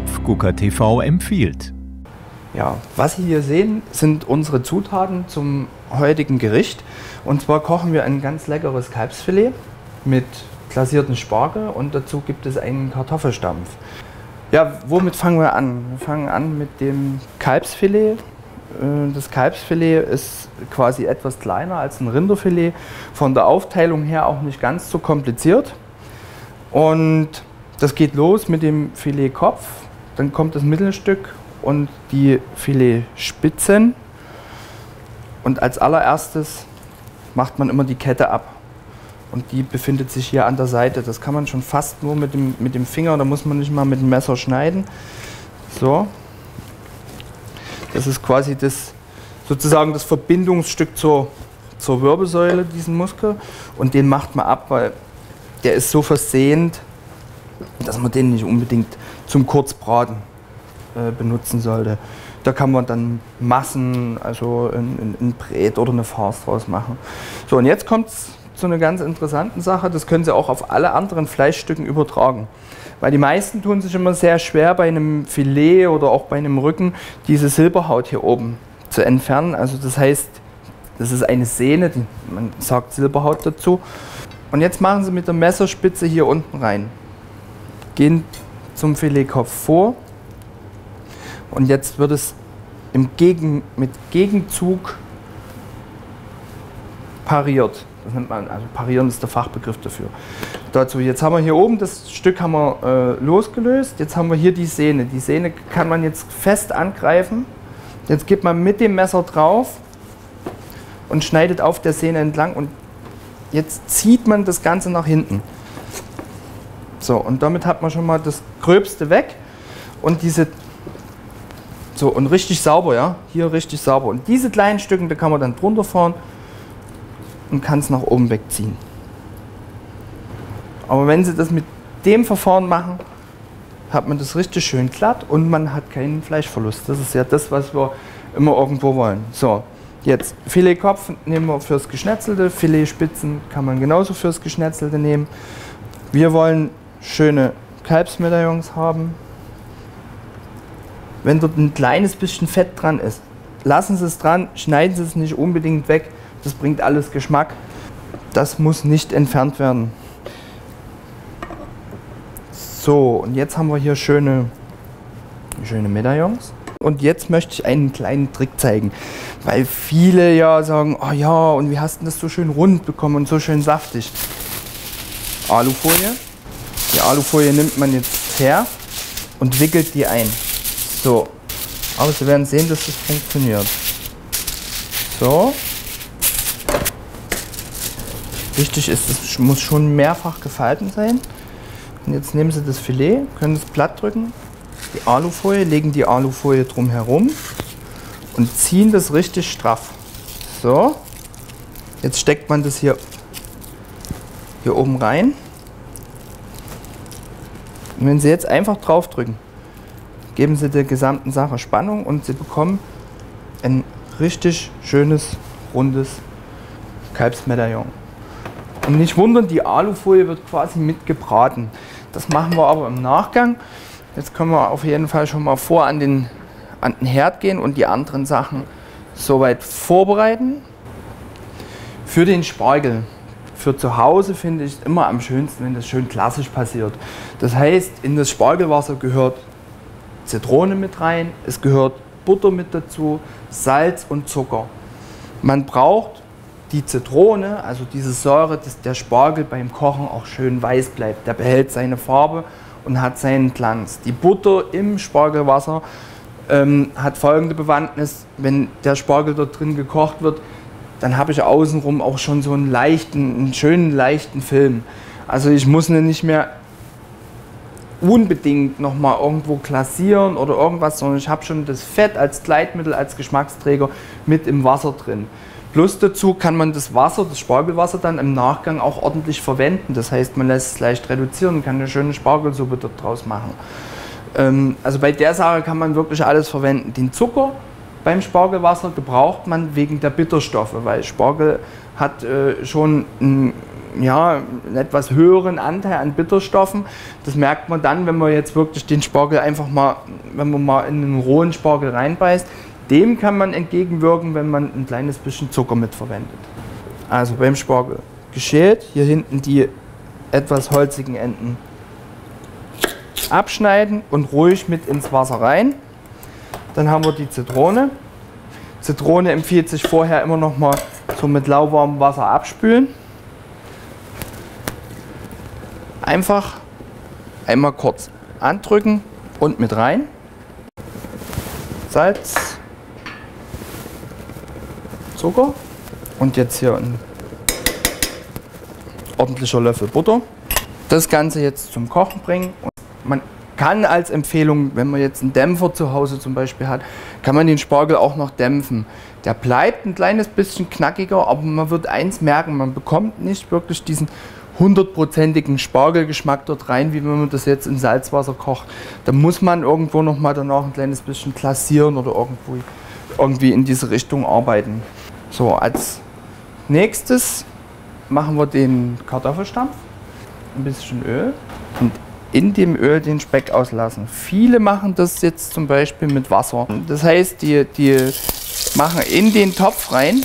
Topfgucker TV empfiehlt. Ja, was Sie hier sehen, sind unsere Zutaten zum heutigen Gericht. Und zwar kochen wir ein ganz leckeres Kalbsfilet mit glasierten Spargel und dazu gibt es einen Kartoffelstampf. Ja, womit fangen wir an? Wir fangen an mit dem Kalbsfilet. Äh, das Kalbsfilet ist quasi etwas kleiner als ein Rinderfilet. Von der Aufteilung her auch nicht ganz so kompliziert. Und das geht los mit dem Filetkopf. Dann kommt das Mittelstück und die Filetspitzen. Und als allererstes macht man immer die Kette ab. Und die befindet sich hier an der Seite. Das kann man schon fast nur mit dem, mit dem Finger, da muss man nicht mal mit dem Messer schneiden. So. Das ist quasi das, sozusagen das Verbindungsstück zur, zur Wirbelsäule, diesen Muskel. Und den macht man ab, weil der ist so versehend, dass man den nicht unbedingt zum Kurzbraten äh, benutzen sollte. Da kann man dann Massen, also ein, ein Brät oder eine Farce draus machen. So, und jetzt kommt es zu einer ganz interessanten Sache. Das können Sie auch auf alle anderen Fleischstücken übertragen. Weil die meisten tun sich immer sehr schwer bei einem Filet oder auch bei einem Rücken diese Silberhaut hier oben zu entfernen. Also das heißt, das ist eine Sehne, die, man sagt Silberhaut dazu. Und jetzt machen Sie mit der Messerspitze hier unten rein. Gehen zum Filetkopf vor. Und jetzt wird es im Gegen, mit Gegenzug pariert. Das nennt man, also parieren ist der Fachbegriff dafür. Dazu, jetzt haben wir hier oben, das Stück haben wir äh, losgelöst, jetzt haben wir hier die Sehne. Die Sehne kann man jetzt fest angreifen. Jetzt geht man mit dem Messer drauf und schneidet auf der Sehne entlang und jetzt zieht man das Ganze nach hinten. So, und damit hat man schon mal das Gröbste weg und diese so und richtig sauber, ja, hier richtig sauber. Und diese kleinen Stücken, da kann man dann drunter fahren und kann es nach oben wegziehen. Aber wenn Sie das mit dem Verfahren machen, hat man das richtig schön glatt und man hat keinen Fleischverlust. Das ist ja das, was wir immer irgendwo wollen. So, jetzt Filetkopf nehmen wir fürs Geschnetzelte, Filetspitzen kann man genauso fürs Geschnetzelte nehmen. Wir wollen schöne Kalbsmedaillons haben. Wenn dort ein kleines bisschen Fett dran ist, lassen Sie es dran, schneiden Sie es nicht unbedingt weg, das bringt alles Geschmack. Das muss nicht entfernt werden. So, und jetzt haben wir hier schöne, schöne Medaillons. Und jetzt möchte ich einen kleinen Trick zeigen, weil viele ja sagen, oh ja, und wie hast du das so schön rund bekommen und so schön saftig? Alufolie. Die Alufolie nimmt man jetzt her und wickelt die ein. So, aber Sie werden sehen, dass das funktioniert. So, Wichtig ist, es muss schon mehrfach gefalten sein. Und jetzt nehmen Sie das Filet, können es platt drücken, die Alufolie, legen die Alufolie drum herum und ziehen das richtig straff. So, jetzt steckt man das hier, hier oben rein. Und wenn Sie jetzt einfach drauf drücken, geben Sie der gesamten Sache Spannung und Sie bekommen ein richtig schönes, rundes Kalbsmedaillon. Und nicht wundern, die Alufolie wird quasi mitgebraten. Das machen wir aber im Nachgang. Jetzt können wir auf jeden Fall schon mal vor an den, an den Herd gehen und die anderen Sachen soweit vorbereiten. Für den Spargel, für zu Hause finde ich es immer am schönsten, wenn das schön klassisch passiert. Das heißt, in das Spargelwasser gehört Zitrone mit rein, es gehört Butter mit dazu, Salz und Zucker. Man braucht die Zitrone, also diese Säure, dass der Spargel beim Kochen auch schön weiß bleibt. Der behält seine Farbe und hat seinen Glanz. Die Butter im Spargelwasser ähm, hat folgende Bewandtnis, wenn der Spargel dort drin gekocht wird, dann habe ich außenrum auch schon so einen leichten, einen schönen leichten Film. Also ich muss nicht mehr unbedingt nochmal irgendwo glasieren oder irgendwas, sondern ich habe schon das Fett als Gleitmittel, als Geschmacksträger mit im Wasser drin. Plus dazu kann man das Wasser, das Spargelwasser dann im Nachgang auch ordentlich verwenden. Das heißt, man lässt es leicht reduzieren und kann eine schöne Spargelsuppe dort draus machen. Ähm, also bei der Sache kann man wirklich alles verwenden. Den Zucker beim Spargelwasser gebraucht man wegen der Bitterstoffe, weil Spargel hat äh, schon einen ja, einen etwas höheren Anteil an Bitterstoffen. Das merkt man dann, wenn man jetzt wirklich den Spargel einfach mal, wenn man mal in einen rohen Spargel reinbeißt. Dem kann man entgegenwirken, wenn man ein kleines bisschen Zucker mitverwendet. Also beim Spargel geschält, hier hinten die etwas holzigen Enden abschneiden und ruhig mit ins Wasser rein. Dann haben wir die Zitrone. Zitrone empfiehlt sich vorher immer noch mal so mit lauwarmem Wasser abspülen. Einfach einmal kurz andrücken und mit rein. Salz, Zucker und jetzt hier ein ordentlicher Löffel Butter. Das Ganze jetzt zum Kochen bringen. Man kann als Empfehlung, wenn man jetzt einen Dämpfer zu Hause zum Beispiel hat, kann man den Spargel auch noch dämpfen. Der bleibt ein kleines bisschen knackiger, aber man wird eins merken, man bekommt nicht wirklich diesen hundertprozentigen Spargelgeschmack dort rein, wie wenn man das jetzt in Salzwasser kocht. Da muss man irgendwo noch mal danach ein kleines bisschen klassieren oder irgendwo, irgendwie in diese Richtung arbeiten. So, als nächstes machen wir den Kartoffelstampf. Ein bisschen Öl. Und in dem Öl den Speck auslassen. Viele machen das jetzt zum Beispiel mit Wasser. Das heißt, die, die machen in den Topf rein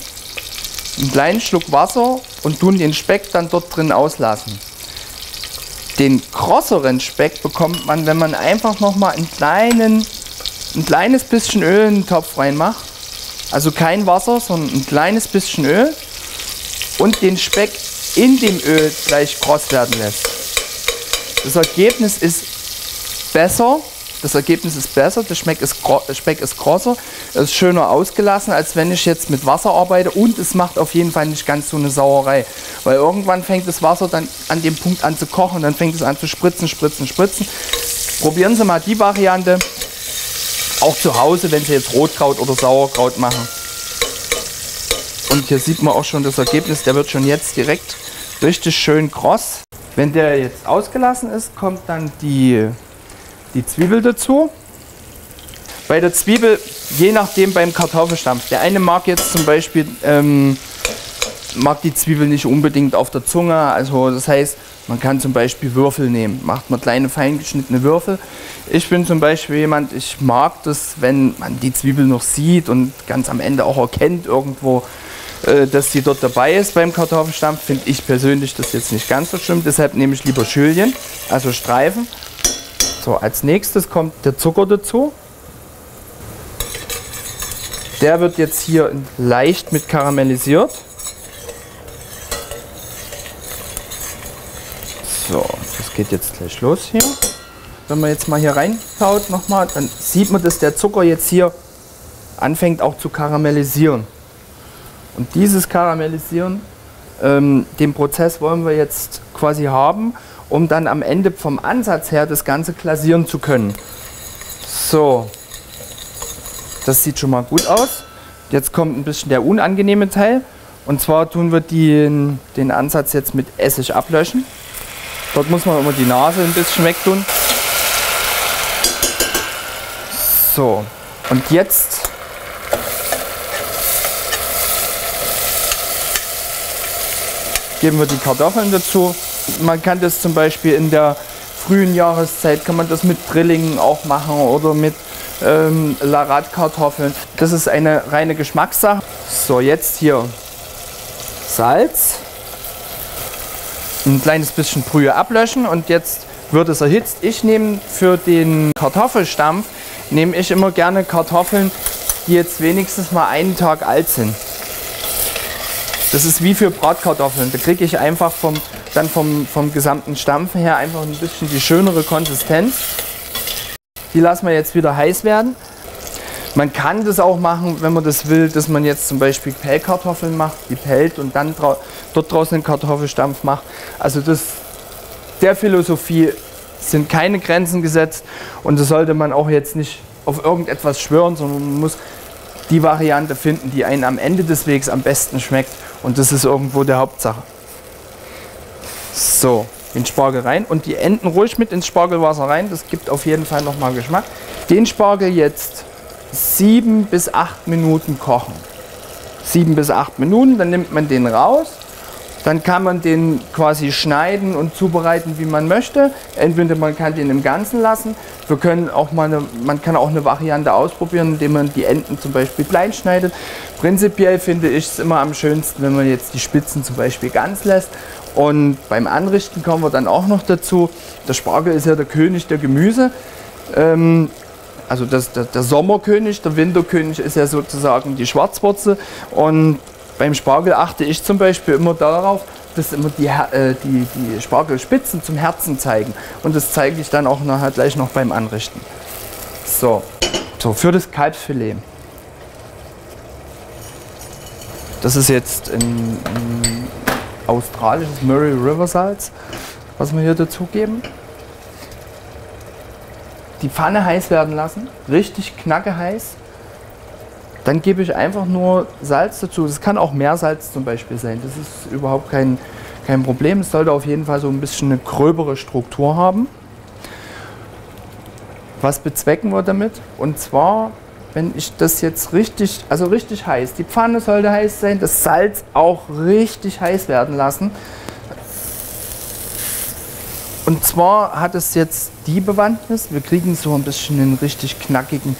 einen kleinen Schluck Wasser und tun den Speck dann dort drin auslassen. Den krosseren Speck bekommt man, wenn man einfach noch mal einen kleinen, ein kleines bisschen Öl in den Topf reinmacht. Also kein Wasser, sondern ein kleines bisschen Öl und den Speck in dem Öl gleich kross werden lässt. Das Ergebnis ist besser. Das Ergebnis ist besser, der Speck ist, der Speck ist grosser, es ist schöner ausgelassen, als wenn ich jetzt mit Wasser arbeite und es macht auf jeden Fall nicht ganz so eine Sauerei. Weil irgendwann fängt das Wasser dann an dem Punkt an zu kochen dann fängt es an zu spritzen, spritzen, spritzen. Probieren Sie mal die Variante, auch zu Hause, wenn Sie jetzt Rotkraut oder Sauerkraut machen. Und hier sieht man auch schon das Ergebnis, der wird schon jetzt direkt richtig schön kross. Wenn der jetzt ausgelassen ist, kommt dann die, die Zwiebel dazu. Bei der Zwiebel, je nachdem beim Kartoffelstampf, der eine mag jetzt zum Beispiel, ähm, mag die Zwiebel nicht unbedingt auf der Zunge. Also das heißt, man kann zum Beispiel Würfel nehmen, macht man kleine fein geschnittene Würfel. Ich bin zum Beispiel jemand, ich mag das, wenn man die Zwiebel noch sieht und ganz am Ende auch erkennt irgendwo, äh, dass sie dort dabei ist beim Kartoffelstampf, finde ich persönlich das jetzt nicht ganz so schlimm. Deshalb nehme ich lieber Schülchen, also Streifen. So, als nächstes kommt der Zucker dazu. Der wird jetzt hier leicht mit karamellisiert. So, das geht jetzt gleich los hier. Wenn man jetzt mal hier reinschaut nochmal, dann sieht man, dass der Zucker jetzt hier anfängt auch zu karamellisieren. Und dieses Karamellisieren, ähm, den Prozess wollen wir jetzt quasi haben, um dann am Ende vom Ansatz her das Ganze glasieren zu können. So, das sieht schon mal gut aus. Jetzt kommt ein bisschen der unangenehme Teil. Und zwar tun wir den, den Ansatz jetzt mit Essig ablöschen. Dort muss man immer die Nase ein bisschen wegtun. So, und jetzt geben wir die Kartoffeln dazu. Man kann das zum Beispiel in der frühen Jahreszeit, kann man das mit Drillingen auch machen oder mit ähm, Larat-Kartoffeln. Das ist eine reine Geschmackssache. So, jetzt hier Salz, ein kleines bisschen Brühe ablöschen und jetzt wird es erhitzt. Ich nehme für den Kartoffelstampf, nehme ich immer gerne Kartoffeln, die jetzt wenigstens mal einen Tag alt sind. Das ist wie für Bratkartoffeln. Da kriege ich einfach vom, dann vom, vom gesamten Stampfen her einfach ein bisschen die schönere Konsistenz. Die lassen wir jetzt wieder heiß werden. Man kann das auch machen, wenn man das will, dass man jetzt zum Beispiel Pellkartoffeln macht, die pellt und dann drau dort draußen einen Kartoffelstampf macht. Also das, der Philosophie sind keine Grenzen gesetzt und das sollte man auch jetzt nicht auf irgendetwas schwören, sondern man muss die Variante finden, die einen am Ende des Wegs am besten schmeckt. Und das ist irgendwo der Hauptsache. So, den Spargel rein und die Enden ruhig mit ins Spargelwasser rein. Das gibt auf jeden Fall nochmal Geschmack. Den Spargel jetzt sieben bis acht Minuten kochen. Sieben bis acht Minuten, dann nimmt man den raus Dann kann man den quasi schneiden und zubereiten, wie man möchte. Entweder man kann den im Ganzen lassen. Wir können auch mal eine, man kann auch eine Variante ausprobieren, indem man die Enden zum Beispiel klein schneidet. Prinzipiell finde ich es immer am schönsten, wenn man jetzt die Spitzen zum Beispiel ganz lässt. Und beim Anrichten kommen wir dann auch noch dazu. Der Spargel ist ja der König der Gemüse. Ähm, also das, der, der Sommerkönig, der Winterkönig ist ja sozusagen die Schwarzwurzel. Und beim Spargel achte ich zum Beispiel immer darauf, dass immer die, äh, die, die Spargelspitzen zum Herzen zeigen. Und das zeige ich dann auch nachher gleich noch beim Anrichten. So, so für das Kalbsfilet. Das ist jetzt ein, ein australisches Murray River Salz, was wir hier dazugeben die Pfanne heiß werden lassen, richtig knacke heiß. Dann gebe ich einfach nur Salz dazu. Es kann auch Meersalz zum Beispiel sein. Das ist überhaupt kein, kein Problem. Es sollte auf jeden Fall so ein bisschen eine gröbere Struktur haben. Was bezwecken wir damit? Und zwar, wenn ich das jetzt richtig, also richtig heiß, die Pfanne sollte heiß sein, das Salz auch richtig heiß werden lassen. Und zwar hat es jetzt die Bewandtnis, wir kriegen so ein bisschen einen richtig knackigen,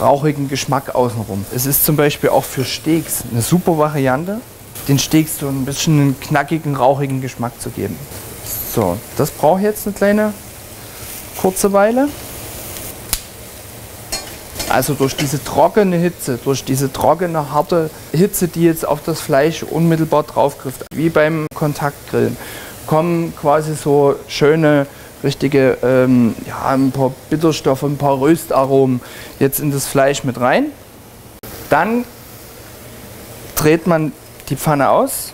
rauchigen Geschmack außenrum. Es ist zum Beispiel auch für Steaks eine super Variante, den Steaks so ein bisschen einen knackigen, rauchigen Geschmack zu geben. So, das braucht jetzt eine kleine kurze Weile. Also durch diese trockene Hitze, durch diese trockene, harte Hitze, die jetzt auf das Fleisch unmittelbar draufgrifft, wie beim Kontaktgrillen, kommen quasi so schöne, richtige, ähm, ja, ein paar Bitterstoffe, ein paar Röstaromen jetzt in das Fleisch mit rein. Dann dreht man die Pfanne aus,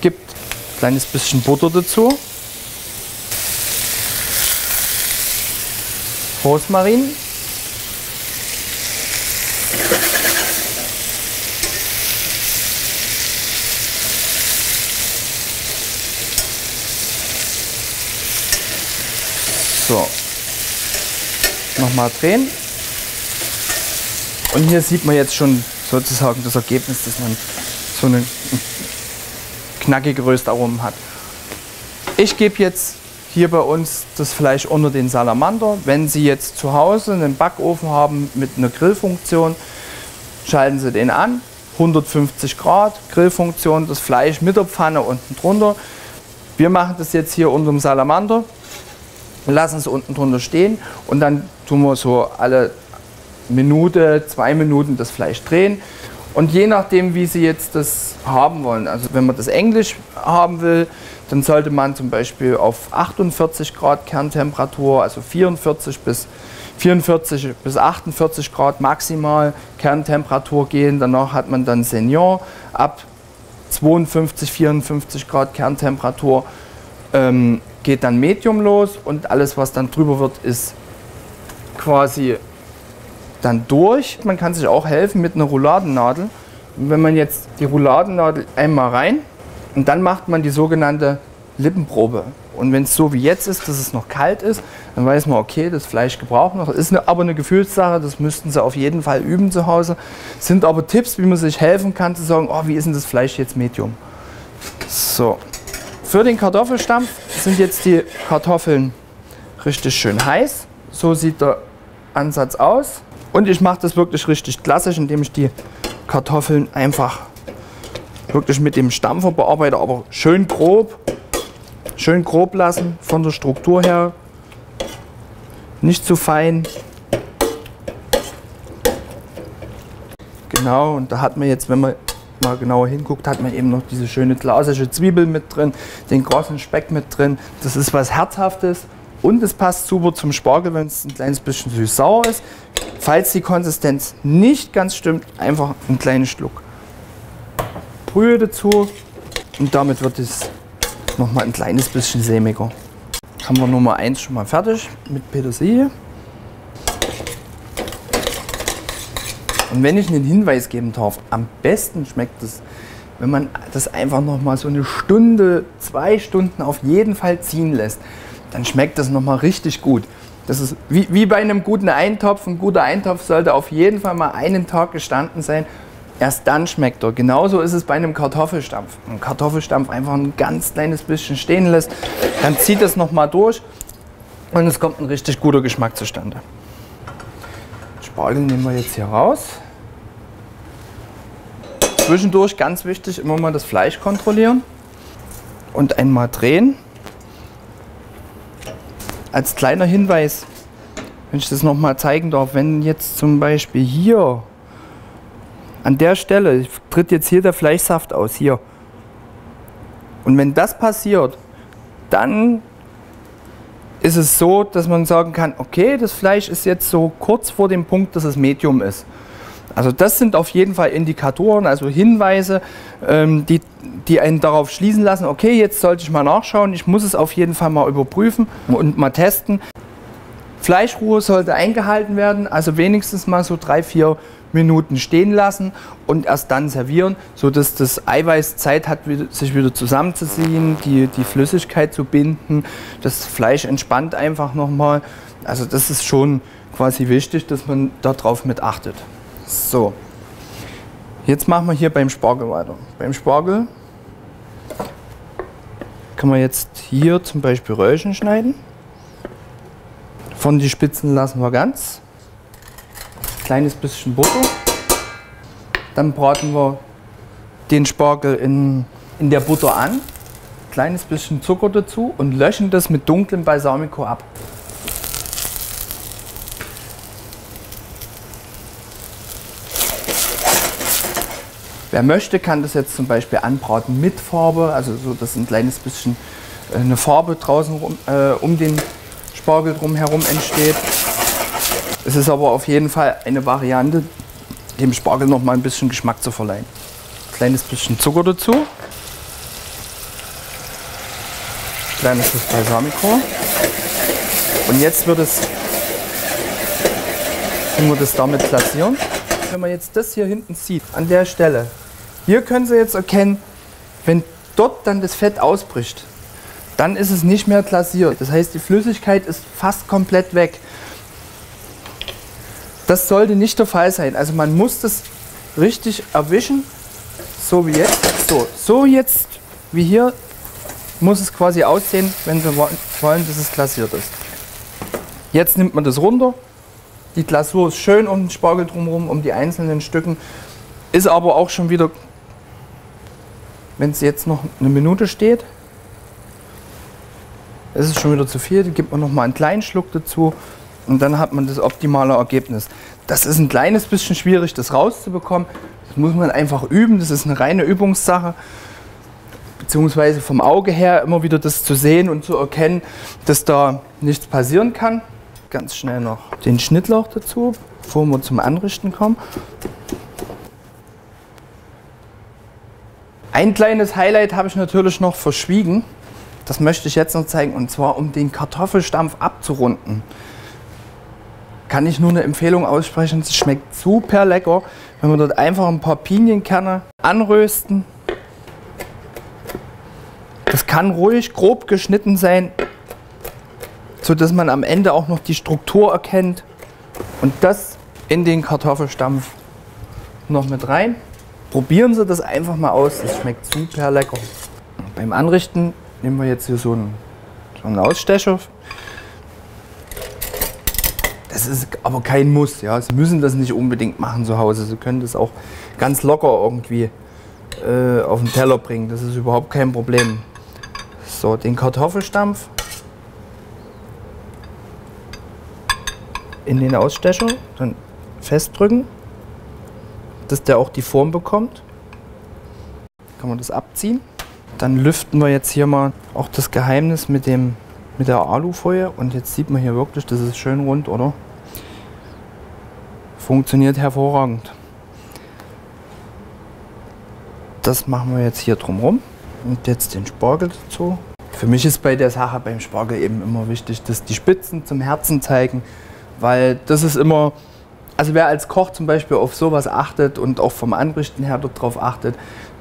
gibt ein kleines bisschen Butter dazu, Rosmarin, So. Nochmal drehen. Und hier sieht man jetzt schon sozusagen das Ergebnis, dass man so eine knackige Röstaromen hat. Ich gebe jetzt hier bei uns das Fleisch unter den Salamander. Wenn Sie jetzt zu Hause einen Backofen haben mit einer Grillfunktion, schalten Sie den an. 150 Grad Grillfunktion, das Fleisch mit der Pfanne unten drunter. Wir machen das jetzt hier unter dem Salamander lassen es unten drunter stehen und dann tun wir so alle Minute, zwei Minuten das Fleisch drehen. Und je nachdem, wie Sie jetzt das haben wollen, also wenn man das Englisch haben will, dann sollte man zum Beispiel auf 48 Grad Kerntemperatur, also 44 bis 44 bis 48 Grad maximal Kerntemperatur gehen. Danach hat man dann Senior ab 52, 54 Grad Kerntemperatur ähm, geht dann Medium los und alles, was dann drüber wird, ist quasi dann durch. Man kann sich auch helfen mit einer Rouladennadel. Und wenn man jetzt die Rouladennadel einmal rein und dann macht man die sogenannte Lippenprobe. Und wenn es so wie jetzt ist, dass es noch kalt ist, dann weiß man, okay, das Fleisch gebraucht noch. Ist eine, aber eine Gefühlssache, das müssten Sie auf jeden Fall üben zu Hause. Sind aber Tipps, wie man sich helfen kann, zu sagen, oh, wie ist denn das Fleisch jetzt Medium? So, für den Kartoffelstampf sind jetzt die Kartoffeln richtig schön heiß. So sieht der Ansatz aus. Und ich mache das wirklich richtig klassisch, indem ich die Kartoffeln einfach wirklich mit dem Stampfer bearbeite, aber schön grob. Schön grob lassen von der Struktur her. Nicht zu fein. Genau, und da hat man jetzt, wenn man mal genauer hinguckt, hat man eben noch diese schöne klassische Zwiebel mit drin, den großen Speck mit drin. Das ist was Herzhaftes und es passt super zum Spargel, wenn es ein kleines bisschen süß-sauer ist. Falls die Konsistenz nicht ganz stimmt, einfach einen kleinen Schluck Brühe dazu und damit wird es noch mal ein kleines bisschen sämiger. Haben wir Nummer 1 schon mal fertig mit Petersilie. Und wenn ich einen Hinweis geben darf, am besten schmeckt es, wenn man das einfach noch mal so eine Stunde, zwei Stunden auf jeden Fall ziehen lässt, dann schmeckt das noch mal richtig gut. Das ist wie, wie bei einem guten Eintopf. Ein guter Eintopf sollte auf jeden Fall mal einen Tag gestanden sein. Erst dann schmeckt er. Genauso ist es bei einem Kartoffelstampf. Ein Kartoffelstampf einfach ein ganz kleines bisschen stehen lässt, dann zieht es nochmal durch und es kommt ein richtig guter Geschmack zustande. Spargel nehmen wir jetzt hier raus. Zwischendurch ganz wichtig, immer mal das Fleisch kontrollieren und einmal drehen. Als kleiner Hinweis, wenn ich das nochmal zeigen darf, wenn jetzt zum Beispiel hier an der Stelle tritt jetzt hier der Fleischsaft aus, hier. Und wenn das passiert, dann ist es so, dass man sagen kann, okay, das Fleisch ist jetzt so kurz vor dem Punkt, dass es Medium ist. Also das sind auf jeden Fall Indikatoren, also Hinweise, ähm, die, die einen darauf schließen lassen, okay, jetzt sollte ich mal nachschauen, ich muss es auf jeden Fall mal überprüfen und mal testen. Fleischruhe sollte eingehalten werden, also wenigstens mal so drei, vier Minuten stehen lassen und erst dann servieren, sodass das Eiweiß Zeit hat, sich wieder zusammenzuziehen, die, die Flüssigkeit zu binden. Das Fleisch entspannt einfach nochmal. Also das ist schon quasi wichtig, dass man darauf mit achtet. So, jetzt machen wir hier beim Spargel weiter. Beim Spargel kann man jetzt hier zum Beispiel Röllchen schneiden. Von die Spitzen lassen wir ganz kleines bisschen Butter. Dann braten wir den Spargel in, in der Butter an. Kleines bisschen Zucker dazu und löschen das mit dunklem Balsamico ab. Wer möchte, kann das jetzt zum Beispiel anbraten mit Farbe, also so, dass ein kleines bisschen äh, eine Farbe draußen rum, äh, um den Spargel drumherum entsteht. Es ist aber auf jeden Fall eine Variante, dem Spargel noch mal ein bisschen Geschmack zu verleihen. Kleines bisschen Zucker dazu. Kleines bisschen Balsamico. Und jetzt wird es, wir das damit platzieren. Wenn man jetzt das hier hinten sieht, an der Stelle, hier können Sie jetzt erkennen, wenn dort dann das Fett ausbricht, dann ist es nicht mehr glasiert. Das heißt, die Flüssigkeit ist fast komplett weg. Das sollte nicht der Fall sein. Also man muss das richtig erwischen, so wie jetzt. So, so jetzt wie hier muss es quasi aussehen, wenn wir wollen, dass es glasiert ist. Jetzt nimmt man das runter. Die Glasur ist schön um den Spargel drumherum, um die einzelnen Stücken. Ist aber auch schon wieder, wenn es jetzt noch eine Minute steht, ist es schon wieder zu viel. Da gibt man noch mal einen kleinen Schluck dazu und dann hat man das optimale Ergebnis. Das ist ein kleines bisschen schwierig, das rauszubekommen. Das muss man einfach üben, das ist eine reine Übungssache. Beziehungsweise vom Auge her immer wieder das zu sehen und zu erkennen, dass da nichts passieren kann. Ganz schnell noch den Schnittlauch dazu, bevor wir zum Anrichten kommen. Ein kleines Highlight habe ich natürlich noch verschwiegen. Das möchte ich jetzt noch zeigen und zwar um den Kartoffelstampf abzurunden kann ich nur eine Empfehlung aussprechen. Es schmeckt super lecker, wenn wir dort einfach ein paar Pinienkerne anrösten. Das kann ruhig grob geschnitten sein, sodass man am Ende auch noch die Struktur erkennt. Und das in den Kartoffelstampf noch mit rein. Probieren Sie das einfach mal aus, es schmeckt super lecker. Beim Anrichten nehmen wir jetzt hier so einen, so einen Ausstecher das ist aber kein Muss. Ja. Sie müssen das nicht unbedingt machen zu Hause. Sie können das auch ganz locker irgendwie äh, auf den Teller bringen. Das ist überhaupt kein Problem. So, den Kartoffelstampf in den Ausstecher, dann festdrücken, dass der auch die Form bekommt. Kann man das abziehen. Dann lüften wir jetzt hier mal auch das Geheimnis mit, dem, mit der Alufolie. Und jetzt sieht man hier wirklich, das ist schön rund, oder? Funktioniert hervorragend. Das machen wir jetzt hier drumherum. Und jetzt den Spargel dazu. Für mich ist bei der Sache beim Spargel eben immer wichtig, dass die Spitzen zum Herzen zeigen, weil das ist immer, also wer als Koch zum Beispiel auf sowas achtet und auch vom Anrichten her darauf achtet,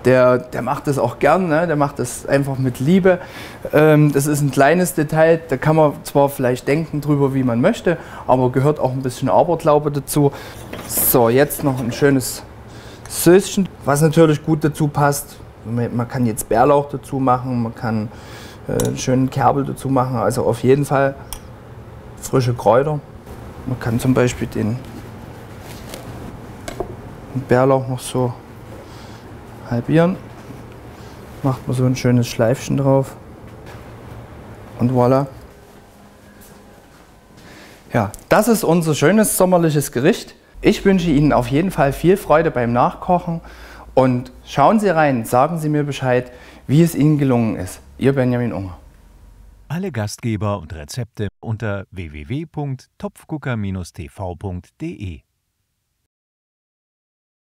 der, der macht das auch gern, ne? der macht das einfach mit Liebe. Ähm, das ist ein kleines Detail, da kann man zwar vielleicht denken drüber, wie man möchte, aber gehört auch ein bisschen Aberglaube dazu. So, jetzt noch ein schönes Söschen, was natürlich gut dazu passt. Man kann jetzt Bärlauch dazu machen, man kann äh, einen schönen Kerbel dazu machen. Also auf jeden Fall frische Kräuter. Man kann zum Beispiel den Bärlauch noch so halbieren. Macht man so ein schönes Schleifchen drauf. Und voilà. Ja, das ist unser schönes sommerliches Gericht. Ich wünsche Ihnen auf jeden Fall viel Freude beim Nachkochen und schauen Sie rein, sagen Sie mir Bescheid, wie es Ihnen gelungen ist. Ihr Benjamin Unger. Alle Gastgeber und Rezepte unter www.topfgucker-tv.de